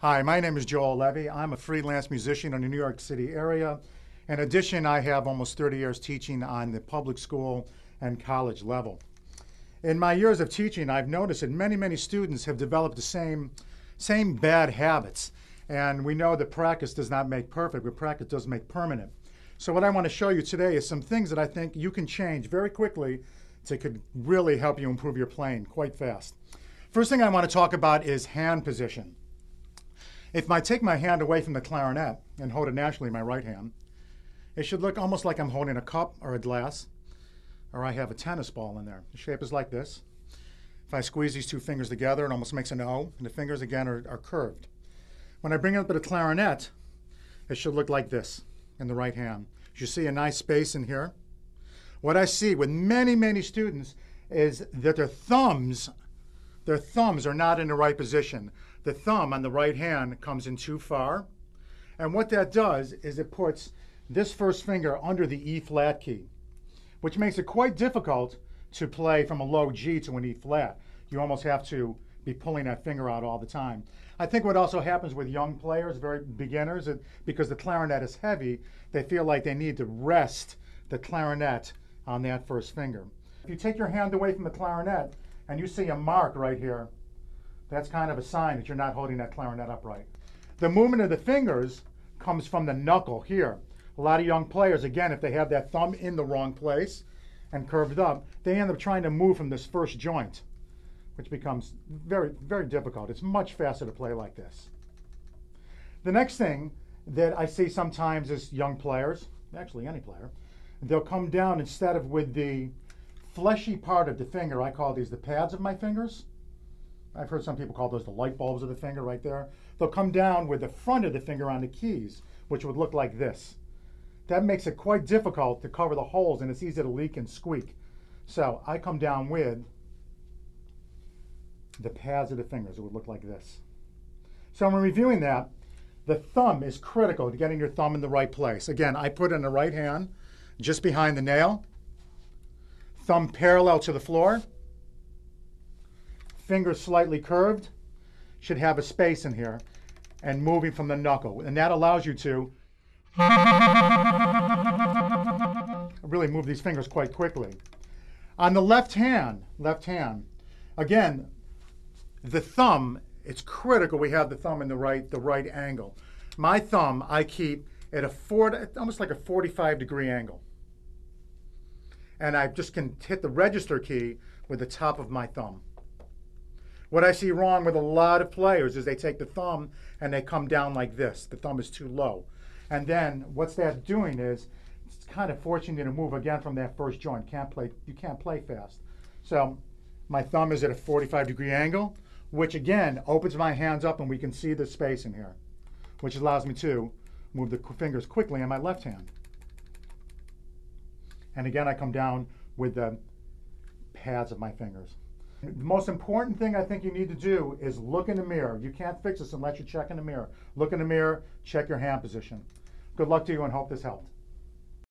Hi, my name is Joel Levy. I'm a freelance musician in the New York City area. In addition, I have almost 30 years teaching on the public school and college level. In my years of teaching, I've noticed that many, many students have developed the same, same bad habits. And we know that practice does not make perfect, but practice does make permanent. So what I want to show you today is some things that I think you can change very quickly to could really help you improve your playing quite fast. First thing I want to talk about is hand position. If I take my hand away from the clarinet and hold it naturally in my right hand, it should look almost like I'm holding a cup or a glass, or I have a tennis ball in there. The shape is like this. If I squeeze these two fingers together, it almost makes an O, and the fingers again are, are curved. When I bring up the clarinet, it should look like this in the right hand. You see a nice space in here. What I see with many, many students is that their thumbs, their thumbs are not in the right position. The thumb on the right hand comes in too far. And what that does is it puts this first finger under the E flat key, which makes it quite difficult to play from a low G to an E flat. You almost have to be pulling that finger out all the time. I think what also happens with young players, very beginners, because the clarinet is heavy, they feel like they need to rest the clarinet on that first finger. If you take your hand away from the clarinet and you see a mark right here, that's kind of a sign that you're not holding that clarinet upright. The movement of the fingers comes from the knuckle here. A lot of young players, again, if they have that thumb in the wrong place and curved up, they end up trying to move from this first joint which becomes very, very difficult. It's much faster to play like this. The next thing that I see sometimes is young players, actually any player, they'll come down instead of with the fleshy part of the finger, I call these the pads of my fingers. I've heard some people call those the light bulbs of the finger right there. They'll come down with the front of the finger on the keys, which would look like this. That makes it quite difficult to cover the holes and it's easy to leak and squeak. So I come down with the pads of the fingers. It would look like this. So when reviewing that, the thumb is critical to getting your thumb in the right place. Again, I put it in the right hand, just behind the nail, thumb parallel to the floor, fingers slightly curved, should have a space in here, and moving from the knuckle. And that allows you to really move these fingers quite quickly. On the left hand, left hand, again, the thumb, it's critical we have the thumb in the right, the right angle. My thumb, I keep at a four, almost like a 45 degree angle. And I just can hit the register key with the top of my thumb. What I see wrong with a lot of players is they take the thumb and they come down like this. The thumb is too low. And then what's that doing is it's kind of forcing you to move again from that first joint. Can't play, you can't play fast. So my thumb is at a 45 degree angle which again opens my hands up and we can see the space in here, which allows me to move the fingers quickly in my left hand. And again, I come down with the pads of my fingers. The most important thing I think you need to do is look in the mirror. You can't fix this unless you check in the mirror. Look in the mirror, check your hand position. Good luck to you and hope this helped.